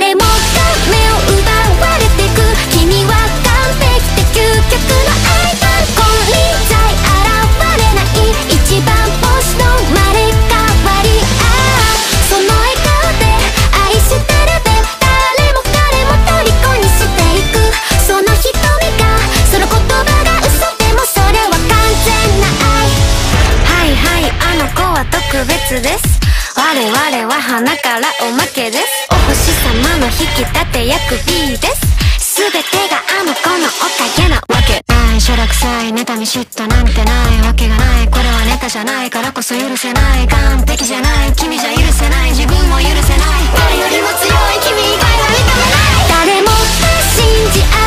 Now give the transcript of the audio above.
誰もが目を奪われてく君は完璧で究極のアイドル金輪際現れない一番星の生まれ変わりああその笑顔で愛してるべ誰も彼も虜にしていくその瞳がその言葉が嘘でもそれは完全な愛はいはいあの子は特別です我々は花からおまけです。お星様。引き立て役 B です。全てがあの子のおかげなわけ。ないしょらくさい妬み嫉妬なんてないわけがない。これはネタじゃないからこそ許せない。完璧じゃない。君じゃ